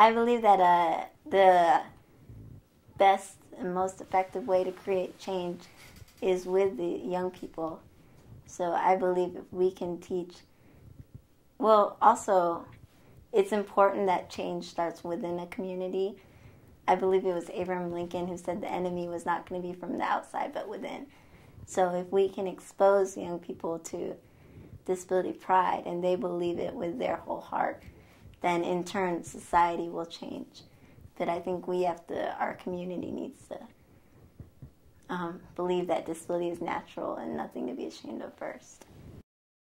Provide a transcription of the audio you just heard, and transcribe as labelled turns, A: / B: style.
A: I believe that uh, the best and most effective way to create change is with the young people. So I believe if we can teach, well, also, it's important that change starts within a community. I believe it was Abraham Lincoln who said the enemy was not going to be from the outside but within. So if we can expose young people to disability pride and they believe it with their whole heart, then in turn society will change. But I think we have to, our community needs to um, believe that disability is natural and nothing to be ashamed of first.